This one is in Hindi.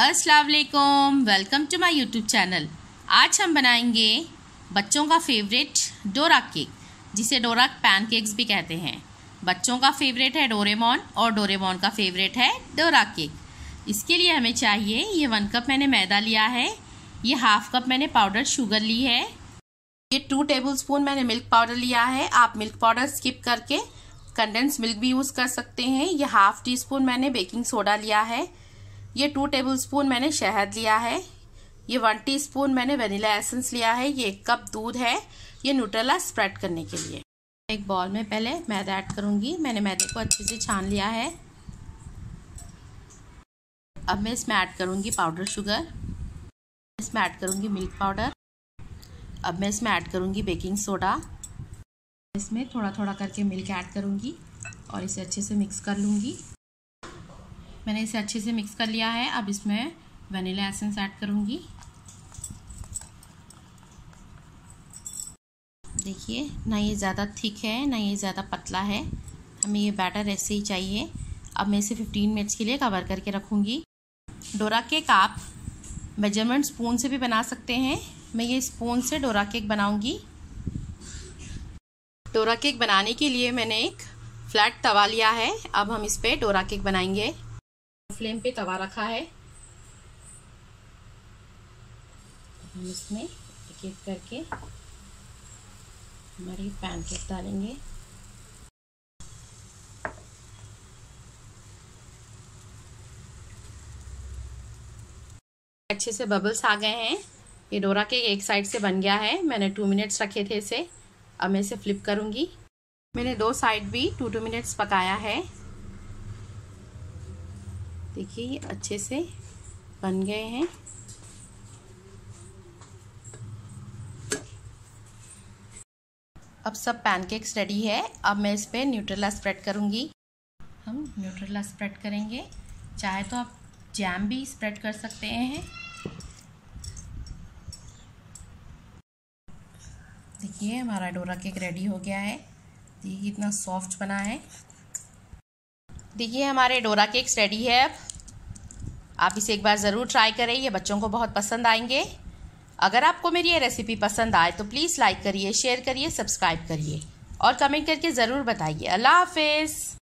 अस्सलाम वालेकुम टू माय यूट्यूब चैनल आज हम बनाएँगे बच्चों का फेवरेट डोरा केक, जिसे डोरा पैनकेक्स भी कहते हैं। बच्चों का फेवरेट है डोरेमोन और डोरेमोन का फेवरेट है डोरा केक। इसके लिए हमें चाहिए, ये वन कप मैंने मैदा लिया है, ये हाफ़ कप मैंने पाउडर शुगर ली है, ये टू टेबल स्पून मैंने मिल्क पाउडर लिया है। आप मिल्क पाउडर स्किप करके कंडेंस मिल्क भी यूज़ कर सकते हैं। ये हाफ़ टी स्पून मैंने बेकिंग सोडा लिया है। ये टू टेबल स्पून मैंने शहद लिया है, ये वन टीस्पून मैंने वनीला एसेंस लिया है, ये एक कप दूध है, ये न्यूट्रेला स्प्रेड करने के लिए। एक बॉल में पहले मैदा ऐड करूँगी, मैंने मैदे को अच्छे से छान लिया है। अब मैं इसमें ऐड करूँगी पाउडर शुगर इसमें ऐड करूँगी मिल्क पाउडर अब मैं इसमें ऐड करूँगी बेकिंग सोडा इसमें थोड़ा थोड़ा करके मिल्क ऐड करूँगी और इसे अच्छे से मिक्स कर लूँगी। मैंने इसे अच्छे से मिक्स कर लिया है। अब इसमें वनीला एसेंस ऐड करूँगी। देखिए, ना ये ज़्यादा थिक है, ना ये ज़्यादा पतला है। हमें ये बैटर ऐसे ही चाहिए। अब मैं इसे 15 मिनट्स के लिए कवर करके रखूँगी। डोरा केक आप मेज़रमेंट स्पून से भी बना सकते हैं। मैं ये स्पून से डोरा केक बनाऊँगी। डोरा केक बनाने के लिए मैंने एक फ्लैट तवा लिया है। अब हम इस पर डोरा केक बनाएँगे। फ्लेम पे तवा रखा है। हम इसमें एक एक करके हमारी पैनकेक डालेंगे। अच्छे से बबल्स आ गए हैं। ये डोरा केक एक साइड से बन गया है। मैंने टू मिनट्स रखे थे इसे। अब मैं इसे फ्लिप करूँगी। मैंने दो साइड भी टू टू मिनट्स पकाया है। देखिए, ये अच्छे से बन गए हैं। अब सब पैनकेक्स रेडी है। अब मैं इस पर न्यूट्रेला स्प्रेड करूँगी। हम न्यूट्रेला स्प्रेड करेंगे। चाहे तो आप जैम भी स्प्रेड कर सकते हैं। देखिए, हमारा डोरा केक रेडी हो गया है। देखिए, कितना सॉफ्ट बना है। देखिए, हमारे डोरा केक्स रेडी है अब। आप इसे एक बार ज़रूर ट्राई करें, ये बच्चों को बहुत पसंद आएँगे। अगर आपको मेरी ये रेसिपी पसंद आए तो प्लीज़ लाइक करिए शेयर करिए सब्सक्राइब करिए। और कमेंट करके ज़रूर बताइए। अल्लाह हाफिज़।